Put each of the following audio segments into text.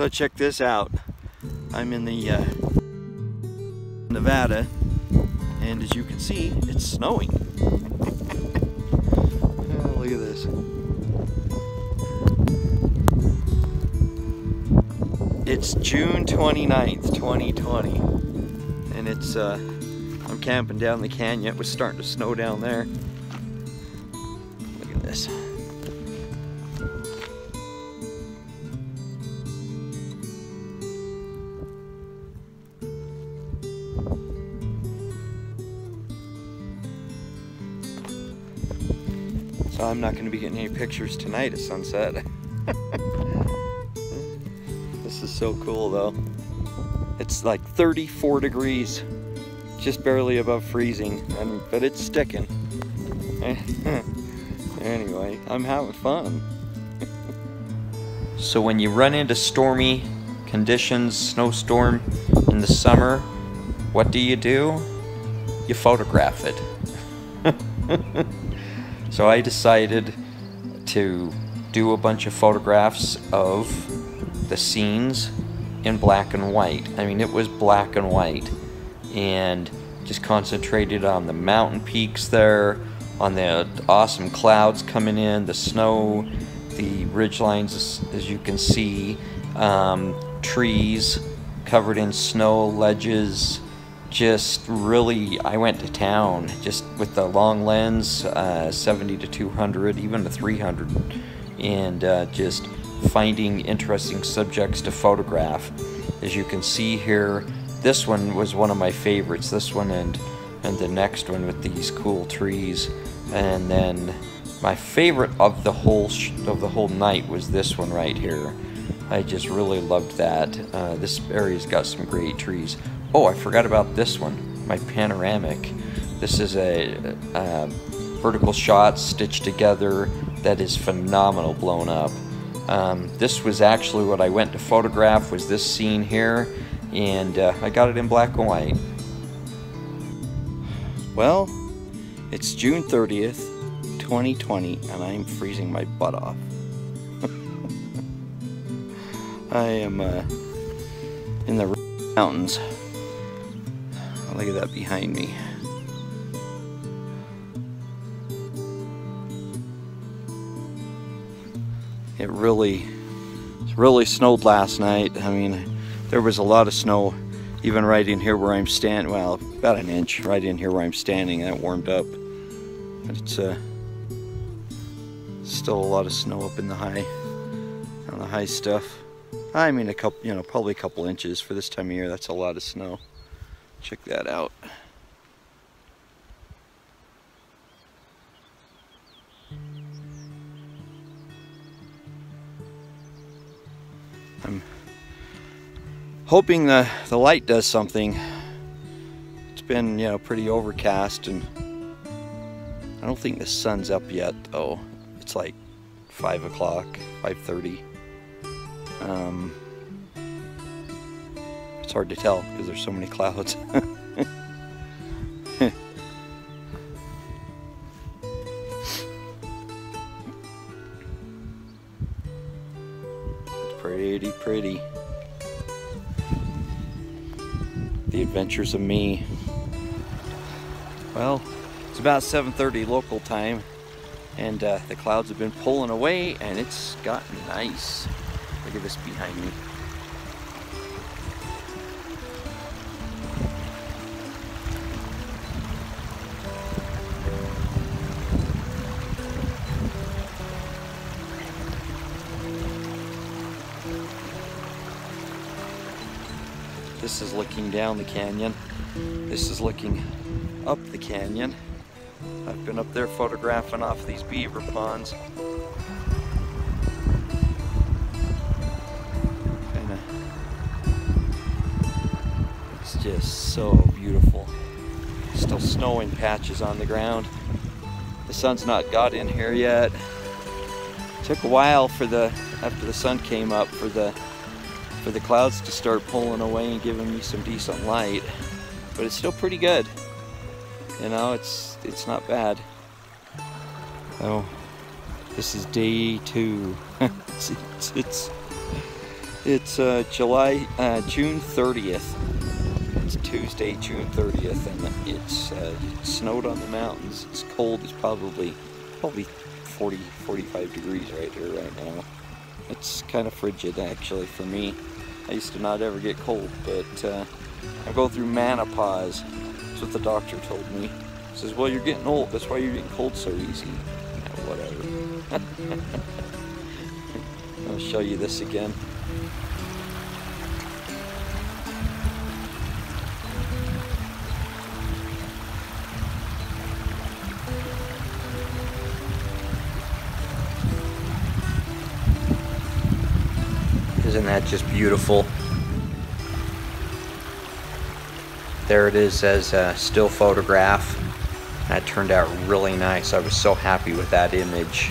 So check this out. I'm in the uh, Nevada, and as you can see, it's snowing. Oh, look at this. It's June 29th, 2020, and it's uh, I'm camping down the canyon. It was starting to snow down there. Look at this. I'm not going to be getting any pictures tonight at sunset. this is so cool though. It's like 34 degrees, just barely above freezing, and but it's sticking. anyway, I'm having fun. so when you run into stormy conditions, snowstorm in the summer, what do you do? You photograph it. So I decided to do a bunch of photographs of the scenes in black and white. I mean, it was black and white. And just concentrated on the mountain peaks there, on the awesome clouds coming in, the snow, the ridge lines, as, as you can see, um, trees covered in snow, ledges, just really I went to town just with the long lens uh, 70 to 200 even to 300 and uh, just finding interesting subjects to photograph. As you can see here this one was one of my favorites this one and and the next one with these cool trees. And then my favorite of the whole of the whole night was this one right here. I just really loved that. Uh, this area's got some great trees Oh, I forgot about this one, my panoramic. This is a, a vertical shot stitched together that is phenomenal blown up. Um, this was actually what I went to photograph was this scene here and uh, I got it in black and white. Well, it's June 30th, 2020 and I'm freezing my butt off. I am uh, in the mountains. Look at that behind me. It really, really snowed last night. I mean, there was a lot of snow even right in here where I'm standing. Well, about an inch right in here where I'm standing and it warmed up. But it's uh, still a lot of snow up in the high, on the high stuff. I mean, a couple, you know, probably a couple inches for this time of year. That's a lot of snow. Check that out. I'm hoping the, the light does something. It's been, you know, pretty overcast and I don't think the sun's up yet though. It's like 5 o'clock, 5.30. Um, it's hard to tell because there's so many clouds. it's pretty pretty. The Adventures of Me. Well, it's about 7.30 local time and uh, the clouds have been pulling away and it's gotten nice. Look at this behind me. Looking down the canyon. This is looking up the canyon. I've been up there photographing off these beaver ponds. Kinda, it's just so beautiful. Still snowing patches on the ground. The sun's not got in here yet. Took a while for the, after the sun came up, for the for the clouds to start pulling away and giving me some decent light. But it's still pretty good. You know, it's it's not bad. Oh, this is day two. it's, it's, it's It's uh, July, uh, June 30th. It's Tuesday, June 30th, and it's uh, it snowed on the mountains. It's cold. It's probably probably 40, 45 degrees right here right now. It's kind of frigid actually for me. I used to not ever get cold, but uh, I go through manopause. That's what the doctor told me. He says, well, you're getting old. That's why you're getting cold so easy. Yeah, whatever. I'll show you this again. Isn't that just beautiful? There it is as a still photograph. That turned out really nice. I was so happy with that image.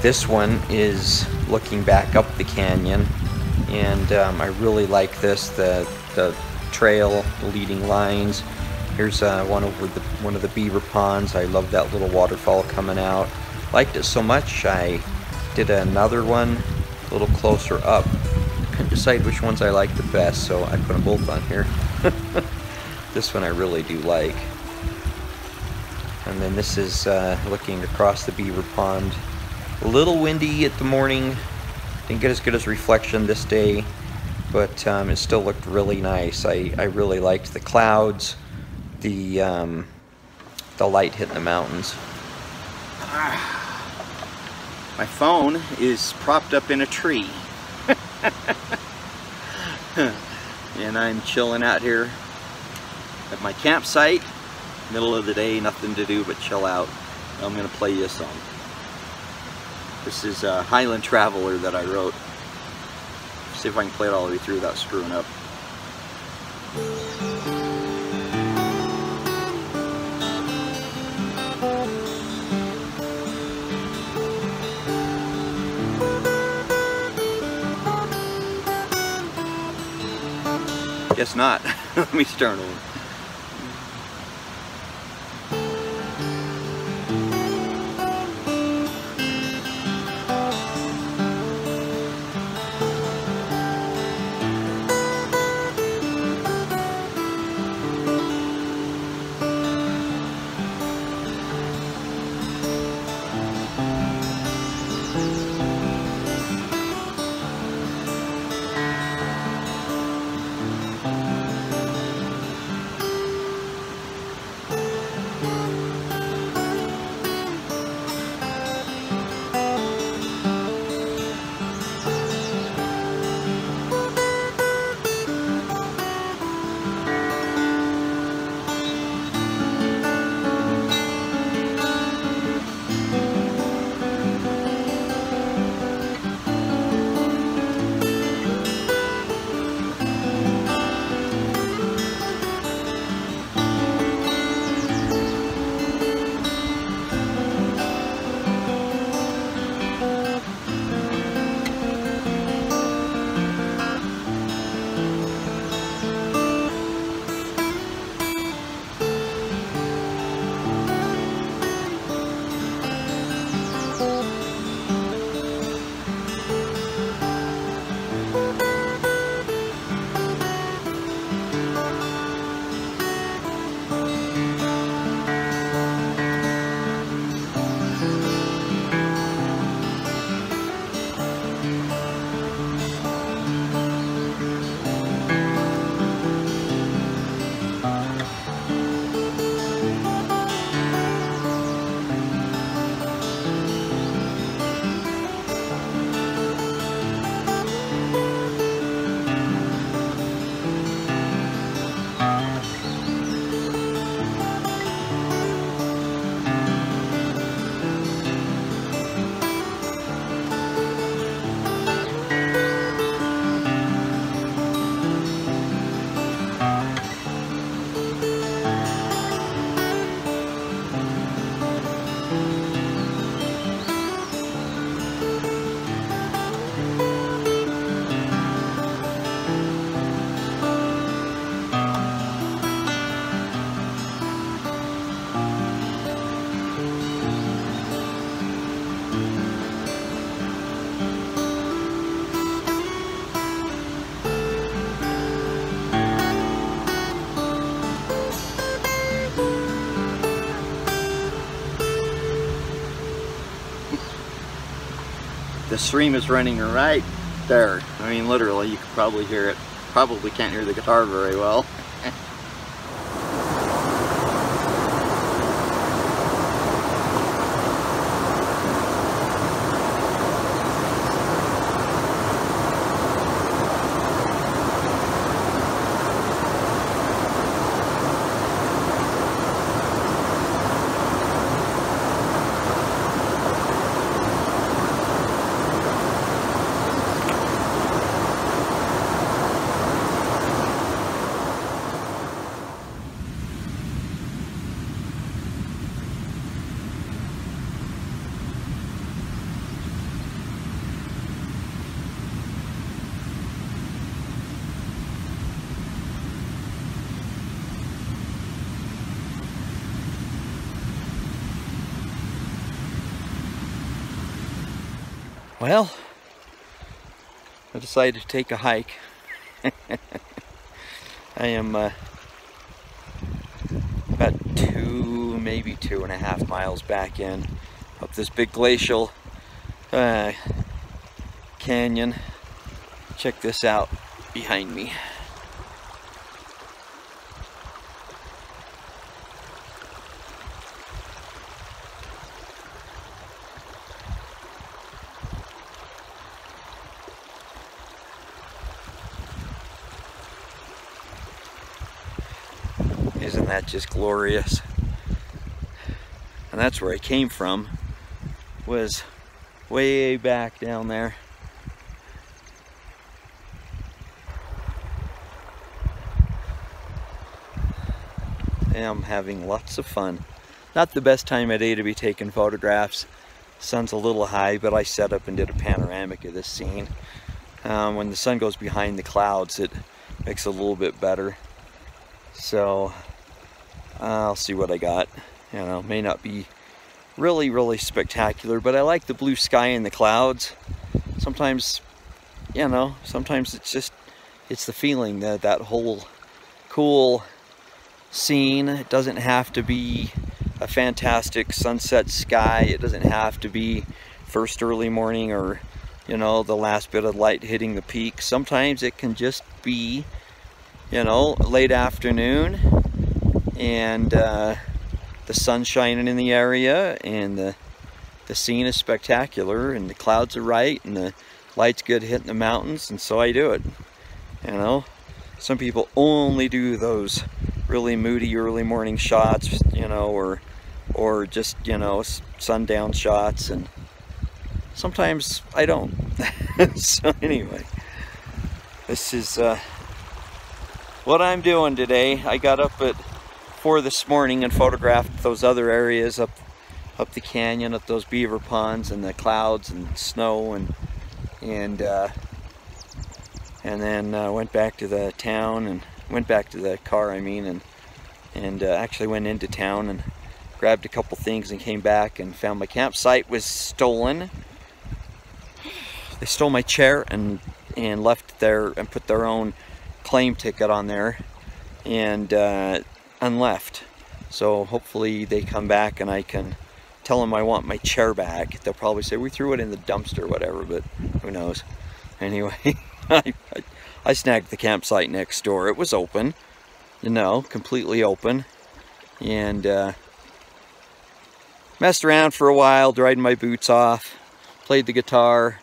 This one is looking back up the canyon and um, I really like this, the, the trail, the leading lines. Here's uh, one over the one of the beaver ponds. I love that little waterfall coming out. Liked it so much I did another one a little closer up. Couldn't decide which ones I like the best, so I put them both on here. this one I really do like. And then this is uh, looking across the beaver pond. A little windy at the morning. Didn't get as good as reflection this day, but um, it still looked really nice. I, I really liked the clouds, the, um, the light hitting the mountains. Ah. My phone is propped up in a tree. and I'm chilling out here at my campsite. Middle of the day, nothing to do but chill out. I'm going to play you a song. This is a Highland Traveler that I wrote. See if I can play it all the way through without screwing up. Guess not. Let me start over. The stream is running right there. I mean, literally, you can probably hear it. Probably can't hear the guitar very well. Well, I decided to take a hike. I am uh, about two, maybe two and a half miles back in up this big glacial uh, canyon. Check this out behind me. Just glorious? And that's where I came from, was way back down there. I'm having lots of fun. Not the best time of day to be taking photographs. Sun's a little high, but I set up and did a panoramic of this scene. Um, when the sun goes behind the clouds, it makes it a little bit better. So I'll see what I got. You know, may not be really, really spectacular, but I like the blue sky and the clouds. Sometimes, you know, sometimes it's just, it's the feeling that that whole cool scene. It doesn't have to be a fantastic sunset sky. It doesn't have to be first early morning or, you know, the last bit of light hitting the peak. Sometimes it can just be, you know, late afternoon and uh, the sun shining in the area and the the scene is spectacular and the clouds are right and the light's good hitting the mountains and so I do it. You know? Some people only do those really moody early morning shots you know or or just you know sundown shots and sometimes I don't. So anyway this is uh, what I'm doing today. I got up at four this morning and photographed those other areas up up the canyon, up those beaver ponds and the clouds and snow and and uh, and then uh, went back to the town and went back to the car I mean and and uh, actually went into town and grabbed a couple things and came back and found my campsite was stolen. They stole my chair and and left there and put their own claim ticket on there and uh, and left. So hopefully they come back and I can tell them I want my chair back. They'll probably say we threw it in the dumpster or whatever, but who knows. Anyway, I, I, I snagged the campsite next door. It was open, you know, completely open. And uh, messed around for a while, dried my boots off, played the guitar,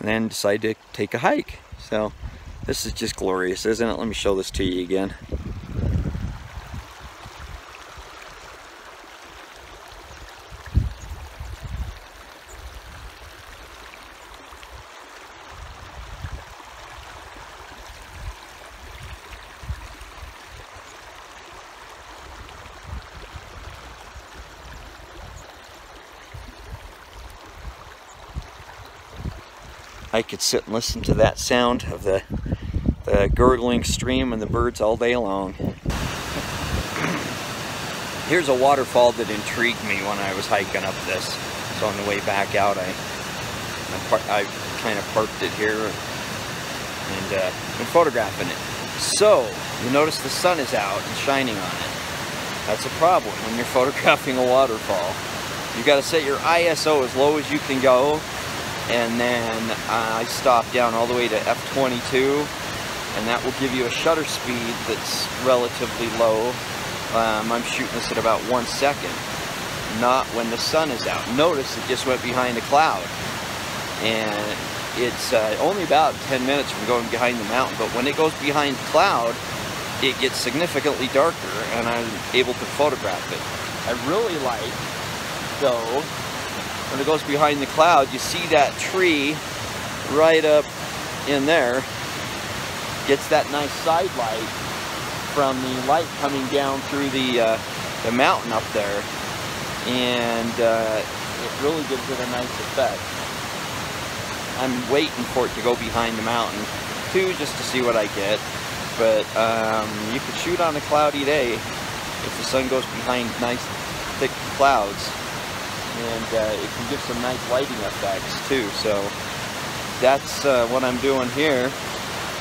and then decided to take a hike. So this is just glorious, isn't it? Let me show this to you again. I could sit and listen to that sound of the, the gurgling stream and the birds all day long. Here's a waterfall that intrigued me when I was hiking up this. So on the way back out, I, I, I kind of parked it here and uh, been photographing it. So, you notice the sun is out and shining on it. That's a problem when you're photographing a waterfall. You got to set your ISO as low as you can go and then uh, I stop down all the way to f22 and that will give you a shutter speed that's relatively low. Um, I'm shooting this at about one second, not when the sun is out. Notice it just went behind a cloud and it's uh, only about 10 minutes from going behind the mountain, but when it goes behind the cloud, it gets significantly darker and I'm able to photograph it. I really like, though, when it goes behind the cloud, you see that tree right up in there, gets that nice side light from the light coming down through the, uh, the mountain up there, and uh, it really gives it a nice effect. I'm waiting for it to go behind the mountain too, just to see what I get. But um, you could shoot on a cloudy day if the sun goes behind nice thick clouds. And uh, it can give some nice lighting effects too. So that's uh, what I'm doing here.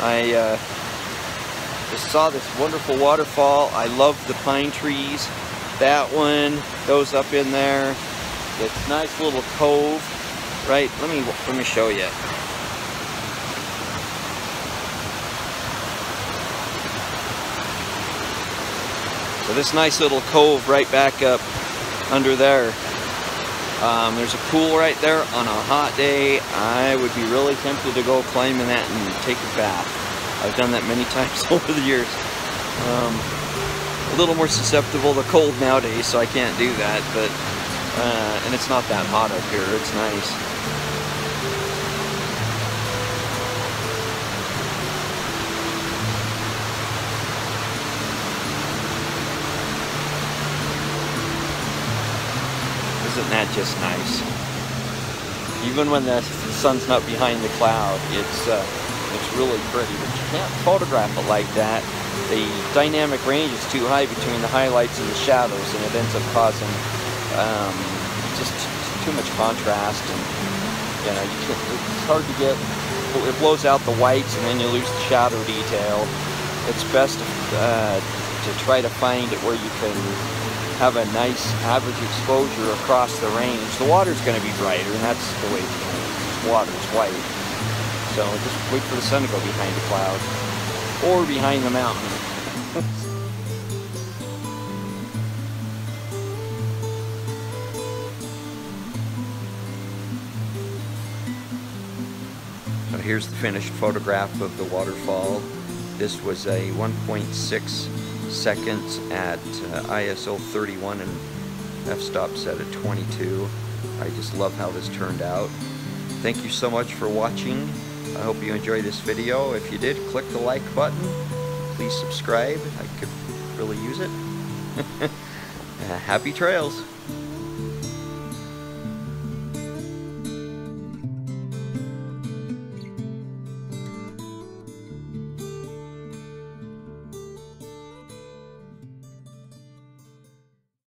I uh, just saw this wonderful waterfall. I love the pine trees. That one goes up in there. It's nice little cove right? Let me let me show you. So this nice little cove right back up under there. Um, there's a pool right there on a hot day. I would be really tempted to go climbing that and take a bath. I've done that many times over the years. Um, a little more susceptible to cold nowadays, so I can't do that, but uh, and it's not that hot up here. It's nice. Isn't that just nice? Even when the sun's not behind the cloud, it's uh, it's really pretty. But you can't photograph it like that. The dynamic range is too high between the highlights and the shadows, and it ends up causing um, just too much contrast. And you know, you it's hard to get. It blows out the whites, and then you lose the shadow detail. It's best uh, to try to find it where you can have a nice average exposure across the range. The water's going to be brighter, and that's the way it's going. Water's white. So just wait for the sun to go behind the cloud or behind the mountain. so here's the finished photograph of the waterfall. This was a 1.6 seconds at uh, ISO 31 and f-stop set at 22. I just love how this turned out. Thank you so much for watching. I hope you enjoyed this video. If you did, click the like button. Please subscribe. I could really use it. uh, happy trails.